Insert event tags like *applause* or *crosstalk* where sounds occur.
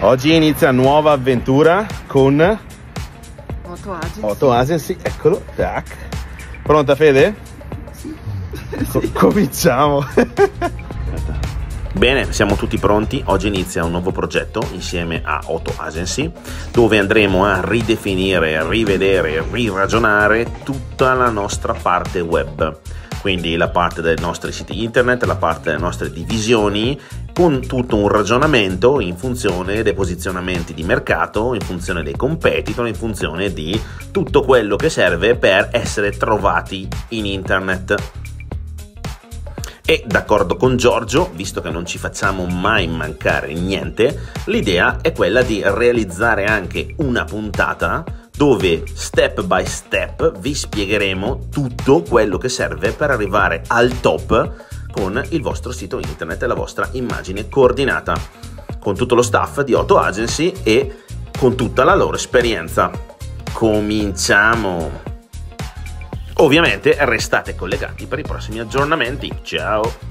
Oggi inizia nuova avventura con Auto Agency. Otto Agency, eccolo, tac. Pronta Fede? Sì. Co- cominciamo. *laughs* Bene, siamo tutti pronti. Oggi inizia un nuovo progetto insieme a Otto Agency dove andremo a ridefinire, rivedere, riragionare tutta la nostra parte web. Quindi la parte dei nostri siti internet, la parte delle nostre divisioni, con tutto un ragionamento in funzione dei posizionamenti di mercato, in funzione dei competitor, in funzione di tutto quello che serve per essere trovati in internet. E d'accordo con Giorgio, visto che non ci facciamo mai mancare niente, l'idea è quella di realizzare anche una puntata dove step by step vi spiegheremo tutto quello che serve per arrivare al top con il vostro sito internet e la vostra immagine coordinata, con tutto lo staff di Otto Agency e con tutta la loro esperienza. Cominciamo! Ovviamente restate collegati per i prossimi aggiornamenti. Ciao!